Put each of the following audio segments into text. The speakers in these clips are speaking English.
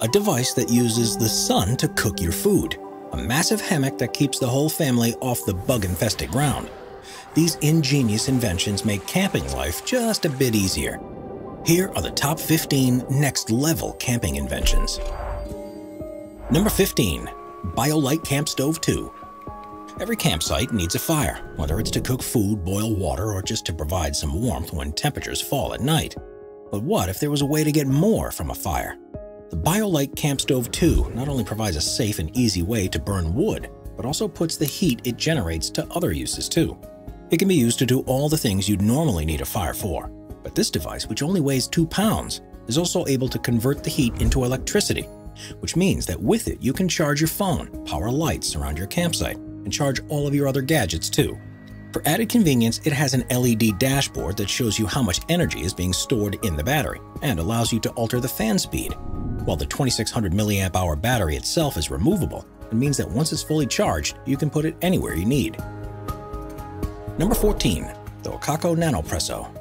a device that uses the sun to cook your food, a massive hammock that keeps the whole family off the bug-infested ground. These ingenious inventions make camping life just a bit easier. Here are the top 15 next-level camping inventions. Number 15. BioLite Camp Stove 2 Every campsite needs a fire, whether it's to cook food, boil water, or just to provide some warmth when temperatures fall at night. But what if there was a way to get more from a fire? The BioLite Camp Stove 2 not only provides a safe and easy way to burn wood, but also puts the heat it generates to other uses too. It can be used to do all the things you'd normally need a fire for, but this device, which only weighs 2 pounds, is also able to convert the heat into electricity, which means that with it you can charge your phone, power lights around your campsite, and charge all of your other gadgets too. For added convenience, it has an LED dashboard that shows you how much energy is being stored in the battery and allows you to alter the fan speed. While the 2600 mAh battery itself is removable, it means that once it's fully charged, you can put it anywhere you need. Number 14. The Wacaco NanoPresso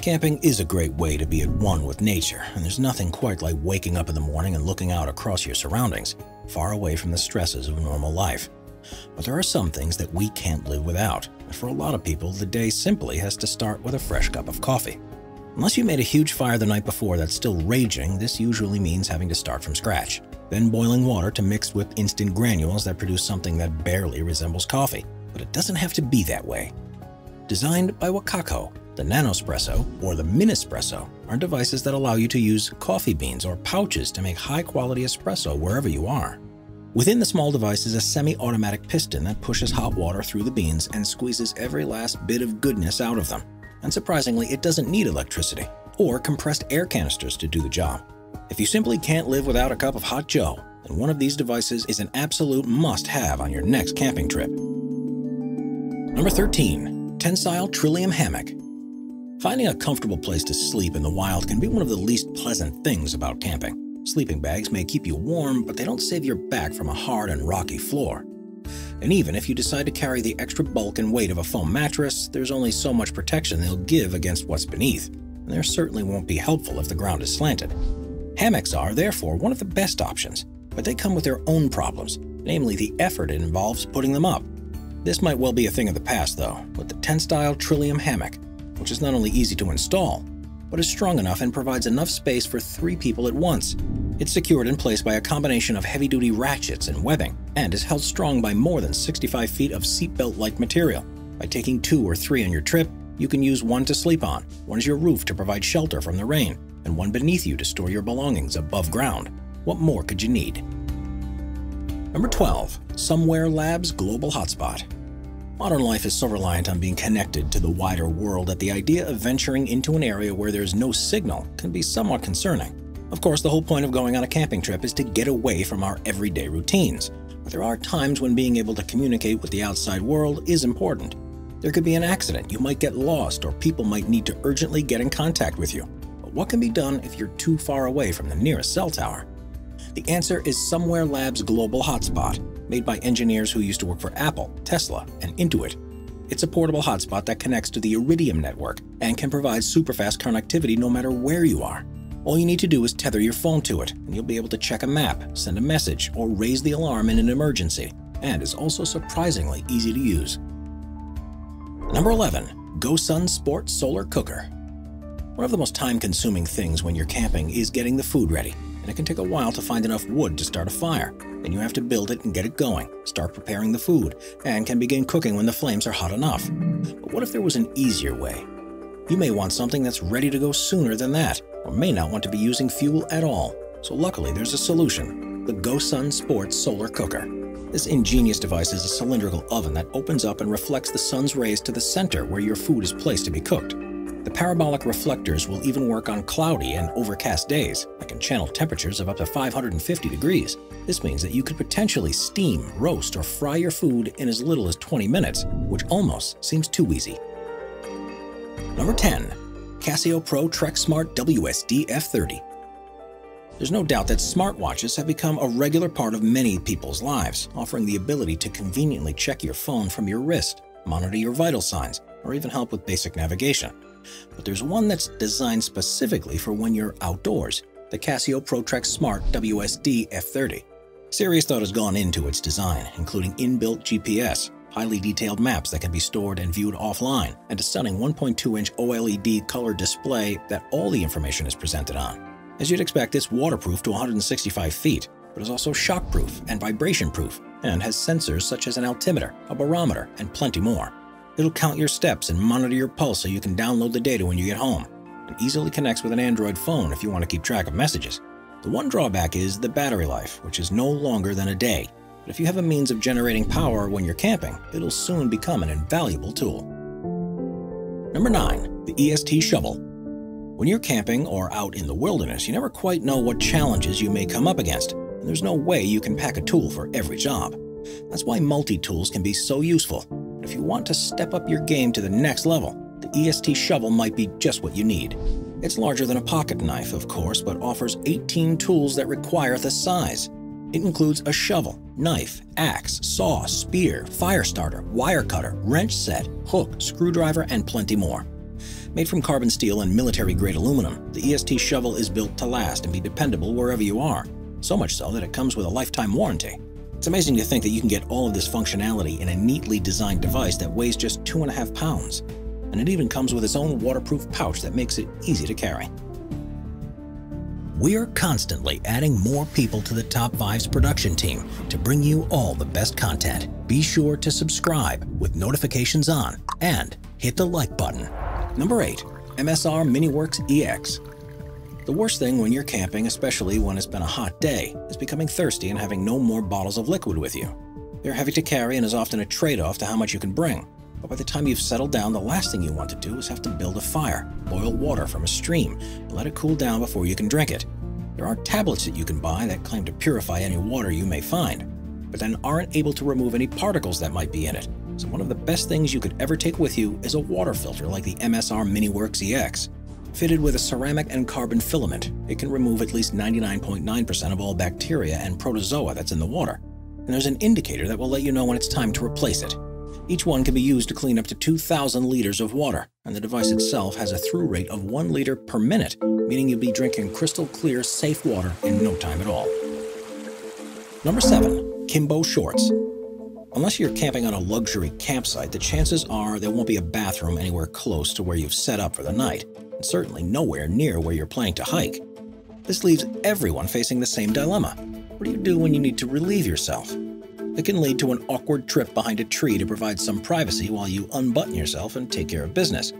Camping is a great way to be at one with nature, and there's nothing quite like waking up in the morning and looking out across your surroundings, far away from the stresses of normal life. But there are some things that we can't live without. And for a lot of people, the day simply has to start with a fresh cup of coffee. Unless you made a huge fire the night before that's still raging, this usually means having to start from scratch. Then boiling water to mix with instant granules that produce something that barely resembles coffee. But it doesn't have to be that way. Designed by Wacaco, the Nanospresso or the Minispresso are devices that allow you to use coffee beans or pouches to make high-quality espresso wherever you are. Within the small device is a semi-automatic piston that pushes hot water through the beans and squeezes every last bit of goodness out of them. Unsurprisingly, it doesn't need electricity or compressed air canisters to do the job. If you simply can't live without a cup of hot joe, then one of these devices is an absolute must-have on your next camping trip. Number 13. Tentsile Trillium Hammock Finding a comfortable place to sleep in the wild can be one of the least pleasant things about camping. Sleeping bags may keep you warm, but they don't save your back from a hard and rocky floor. And even if you decide to carry the extra bulk and weight of a foam mattress, there's only so much protection they'll give against what's beneath, and they certainly won't be helpful if the ground is slanted. Hammocks are, therefore, one of the best options, but they come with their own problems, namely the effort it involves putting them up. This might well be a thing of the past, though, with the Tentsile Trillium Hammock, which is not only easy to install, but is strong enough and provides enough space for three people at once. It's secured in place by a combination of heavy-duty ratchets and webbing, and is held strong by more than 65 feet of seatbelt-like material. By taking two or three on your trip, you can use one to sleep on, one as your roof to provide shelter from the rain, and one beneath you to store your belongings above ground. What more could you need? Number 12. Somewear Labs Global Hotspot Modern life is so reliant on being connected to the wider world that the idea of venturing into an area where there's no signal can be somewhat concerning. Of course, the whole point of going on a camping trip is to get away from our everyday routines, but there are times when being able to communicate with the outside world is important. There could be an accident, you might get lost, or people might need to urgently get in contact with you. But what can be done if you're too far away from the nearest cell tower? The answer is Somewear Labs Global Hotspot, made by engineers who used to work for Apple, Tesla, and Intuit. It's a portable hotspot that connects to the Iridium network and can provide super-fast connectivity no matter where you are. All you need to do is tether your phone to it, and you'll be able to check a map, send a message, or raise the alarm in an emergency, and is also surprisingly easy to use. Number 11. GoSun Sport Solar Cooker One of the most time-consuming things when you're camping is getting the food ready and it can take a while to find enough wood to start a fire. Then you have to build it and get it going, start preparing the food, and can begin cooking when the flames are hot enough. But what if there was an easier way? You may want something that's ready to go sooner than that, or may not want to be using fuel at all. So luckily there's a solution, the GoSun Sports Solar Cooker. This ingenious device is a cylindrical oven that opens up and reflects the sun's rays to the center where your food is placed to be cooked. The parabolic reflectors will even work on cloudy and overcast days, and can channel temperatures of up to 550 degrees. This means that you could potentially steam, roast, or fry your food in as little as 20 minutes, which almost seems too easy. Number 10. Casio Pro Trek Smart WSD F30 There's no doubt that smartwatches have become a regular part of many people's lives, offering the ability to conveniently check your phone from your wrist, monitor your vital signs, or even help with basic navigation but there's one that's designed specifically for when you're outdoors. the Casio ProTrek Smart WSD F30. Serious thought has gone into its design, including inbuilt GPS, highly detailed maps that can be stored and viewed offline, and a stunning 1.2-inch OLED color display that all the information is presented on. As you'd expect, it's waterproof to 165 feet, but is also shockproof and vibration-proof, and has sensors such as an altimeter, a barometer, and plenty more. It'll count your steps and monitor your pulse so you can download the data when you get home, and easily connects with an Android phone if you want to keep track of messages. The one drawback is the battery life, which is no longer than a day. But if you have a means of generating power when you're camping, it'll soon become an invaluable tool. Number 9. The EST Shovel when you're camping or out in the wilderness, you never quite know what challenges you may come up against, and there's no way you can pack a tool for every job. That's why multi-tools can be so useful. If you want to step up your game to the next level, the EST shovel might be just what you need. It's larger than a pocket knife, of course, but offers 18 tools that require the size. It includes a shovel, knife, axe, saw, spear, fire starter, wire cutter, wrench set, hook, screwdriver, and plenty more. Made from carbon steel and military-grade aluminum, the EST shovel is built to last and be dependable wherever you are, so much so that it comes with a lifetime warranty. It's amazing to think that you can get all of this functionality in a neatly designed device that weighs just two and a half pounds. And it even comes with its own waterproof pouch that makes it easy to carry. We are constantly adding more people to the Top 5's production team to bring you all the best content. Be sure to subscribe with notifications on and hit the like button. Number 8. MSR MiniWorks EX The worst thing when you're camping, especially when it's been a hot day, is becoming thirsty and having no more bottles of liquid with you. They're heavy to carry and is often a trade-off to how much you can bring. But by the time you've settled down, the last thing you want to do is have to build a fire, boil water from a stream, and let it cool down before you can drink it. There are tablets that you can buy that claim to purify any water you may find, but then aren't able to remove any particles that might be in it, so one of the best things you could ever take with you is a water filter like the MSR MiniWorks EX. Fitted with a ceramic and carbon filament, it can remove at least 99.9% of all bacteria and protozoa that's in the water. And there's an indicator that will let you know when it's time to replace it. Each one can be used to clean up to 2,000 liters of water, and the device itself has a through rate of 1 liter per minute, meaning you'll be drinking crystal clear, safe water in no time at all. Number 7. Kimbo Shorts Unless you're camping on a luxury campsite, the chances are there won't be a bathroom anywhere close to where you've set up for the night, and certainly nowhere near where you're planning to hike. This leaves everyone facing the same dilemma. What do you do when you need to relieve yourself? It can lead to an awkward trip behind a tree to provide some privacy while you unbutton yourself and take care of business.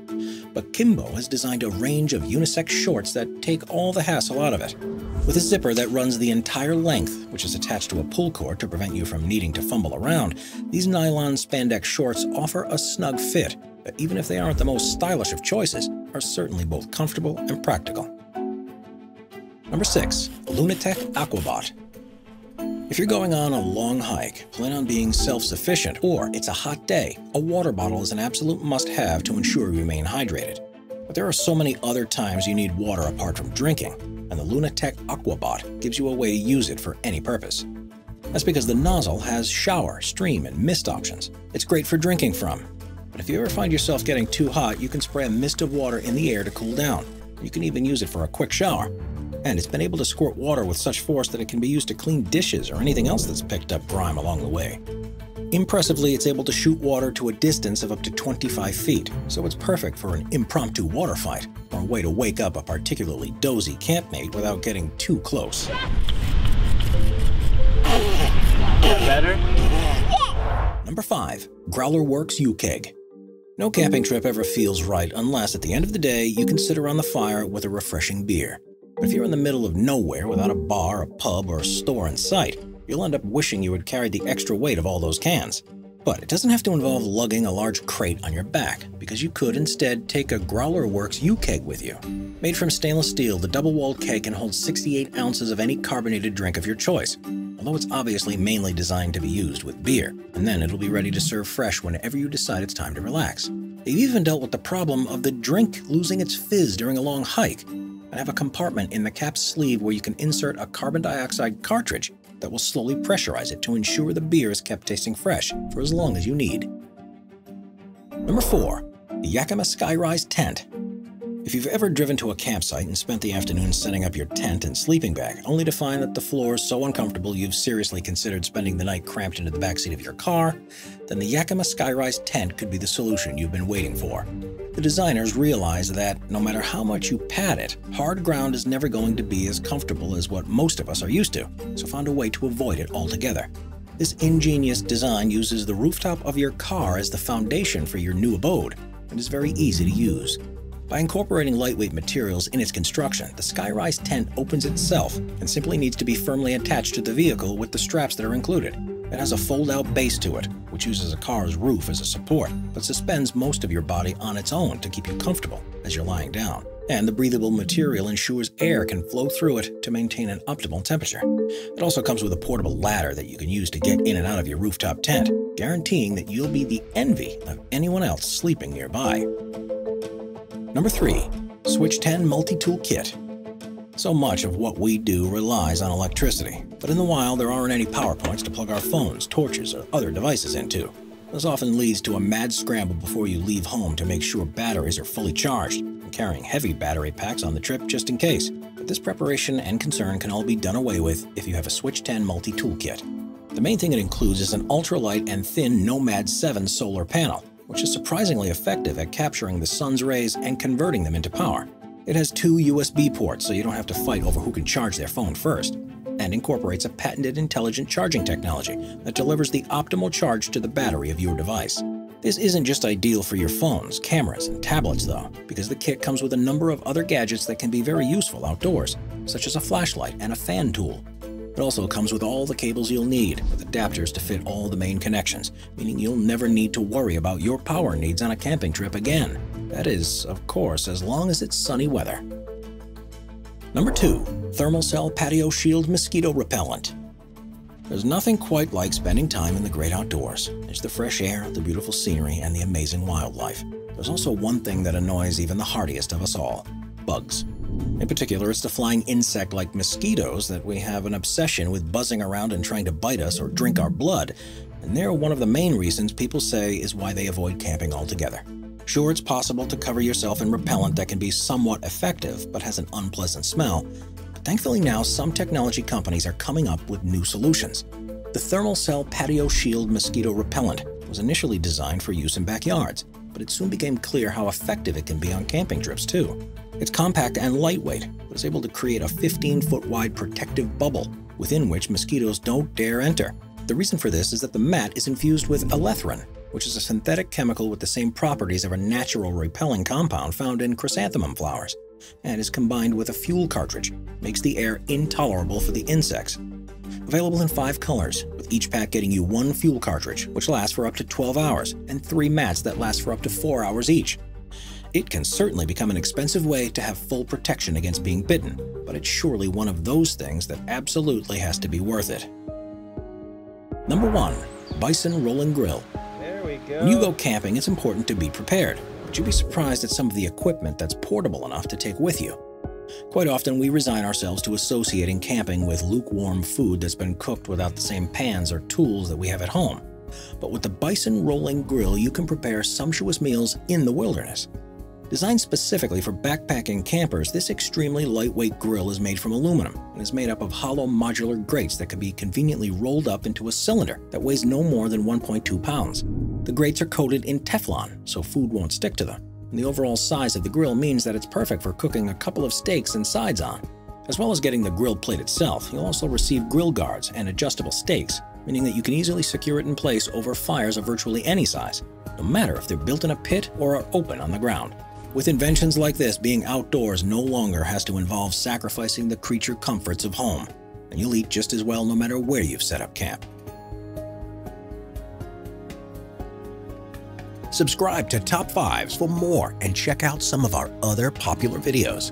But Kimbo has designed a range of unisex shorts that take all the hassle out of it. With a zipper that runs the entire length, which is attached to a pull cord to prevent you from needing to fumble around, these nylon spandex shorts offer a snug fit that even if they aren't the most stylish of choices, are certainly both comfortable and practical. Number 6. Lunatec Aquabot if you're going on a long hike, plan on being self-sufficient, or it's a hot day, a water bottle is an absolute must-have to ensure you remain hydrated. But there are so many other times you need water apart from drinking, and the Lunatec Aquabot gives you a way to use it for any purpose. That's because the nozzle has shower, stream, and mist options. It's great for drinking from. But if you ever find yourself getting too hot, you can spray a mist of water in the air to cool down. You can even use it for a quick shower and it's been able to squirt water with such force that it can be used to clean dishes or anything else that's picked up grime along the way. Impressively, it's able to shoot water to a distance of up to 25 feet, so it's perfect for an impromptu water fight, or a way to wake up a particularly dozy campmate without getting too close. Better? Number 5. GrowlerWerks U-Keg No camping trip ever feels right unless, at the end of the day, you can sit around the fire with a refreshing beer. But if you're in the middle of nowhere without a bar, a pub, or a store in sight, you'll end up wishing you had carried the extra weight of all those cans. But it doesn't have to involve lugging a large crate on your back, because you could instead take a GrowlerWerks U-Keg with you. Made from stainless steel, the double-walled keg can hold 68 ounces of any carbonated drink of your choice, although it's obviously mainly designed to be used with beer, and then it'll be ready to serve fresh whenever you decide it's time to relax. They've even dealt with the problem of the drink losing its fizz during a long hike, and have a compartment in the cap's sleeve where you can insert a carbon dioxide cartridge that will slowly pressurize it to ensure the beer is kept tasting fresh for as long as you need. Number 4. The Yakima Skyrise Tent If you've ever driven to a campsite and spent the afternoon setting up your tent and sleeping bag, only to find that the floor is so uncomfortable you've seriously considered spending the night cramped into the backseat of your car, then the Yakima Skyrise tent could be the solution you've been waiting for. The designers realized that no matter how much you pad it, hard ground is never going to be as comfortable as what most of us are used to, so found a way to avoid it altogether. This ingenious design uses the rooftop of your car as the foundation for your new abode and is very easy to use. By incorporating lightweight materials in its construction, the Skyrise tent opens itself and simply needs to be firmly attached to the vehicle with the straps that are included. It has a fold-out base to it, which uses a car's roof as a support, but suspends most of your body on its own to keep you comfortable as you're lying down. And the breathable material ensures air can flow through it to maintain an optimal temperature. It also comes with a portable ladder that you can use to get in and out of your rooftop tent, guaranteeing that you'll be the envy of anyone else sleeping nearby. Number 3. Switch 10 Multi-Tool Kit So much of what we do relies on electricity, but in the wild there aren't any power points to plug our phones, torches, or other devices into. This often leads to a mad scramble before you leave home to make sure batteries are fully charged, and carrying heavy battery packs on the trip just in case. But this preparation and concern can all be done away with if you have a Switch 10 multi-tool kit. The main thing it includes is an ultralight and thin Nomad 7 solar panel, which is surprisingly effective at capturing the sun's rays and converting them into power. It has two USB ports, so you don't have to fight over who can charge their phone first, and incorporates a patented intelligent charging technology that delivers the optimal charge to the battery of your device. This isn't just ideal for your phones, cameras, and tablets though, because the kit comes with a number of other gadgets that can be very useful outdoors, such as a flashlight and a fan tool. It also comes with all the cables you'll need, with adapters to fit all the main connections, meaning you'll never need to worry about your power needs on a camping trip again. That is, of course, as long as it's sunny weather. Number 2. Thermacell Patio Shield Mosquito Repellent There's nothing quite like spending time in the great outdoors. There's the fresh air, the beautiful scenery, and the amazing wildlife. There's also one thing that annoys even the hardiest of us all – bugs. In particular, it's the flying insect like mosquitoes that we have an obsession with buzzing around and trying to bite us or drink our blood, and they're one of the main reasons people say is why they avoid camping altogether. Sure, it's possible to cover yourself in repellent that can be somewhat effective but has an unpleasant smell, but thankfully now some technology companies are coming up with new solutions. The Thermacell Patio Shield Mosquito Repellent was initially designed for use in backyards, but it soon became clear how effective it can be on camping trips too. It's compact and lightweight, but is able to create a 15-foot wide protective bubble within which mosquitoes don't dare enter. The reason for this is that the mat is infused with allethrin, which is a synthetic chemical with the same properties of a natural repelling compound found in chrysanthemum flowers, and is combined with a fuel cartridge, makes the air intolerable for the insects. Available in five colors, with each pack getting you one fuel cartridge, which lasts for up to 12 hours, and three mats that last for up to 4 hours each. It can certainly become an expensive way to have full protection against being bitten, but it's surely one of those things that absolutely has to be worth it. Number 1. Bison Rolling Grill There we go. When you go camping, it's important to be prepared, but you'd be surprised at some of the equipment that's portable enough to take with you. Quite often, we resign ourselves to associating camping with lukewarm food that's been cooked without the same pans or tools that we have at home. But with the Bison Rolling Grill, you can prepare sumptuous meals in the wilderness. Designed specifically for backpacking campers, this extremely lightweight grill is made from aluminum and is made up of hollow modular grates that can be conveniently rolled up into a cylinder that weighs no more than 1.2 pounds. The grates are coated in Teflon, so food won't stick to them, and the overall size of the grill means that it's perfect for cooking a couple of steaks and sides on. As well as getting the grill plate itself, you'll also receive grill guards and adjustable stakes, meaning that you can easily secure it in place over fires of virtually any size, no matter if they're built in a pit or are open on the ground. With inventions like this, being outdoors no longer has to involve sacrificing the creature comforts of home, and you'll eat just as well no matter where you've set up camp. Subscribe to Top 5s for more and check out some of our other popular videos.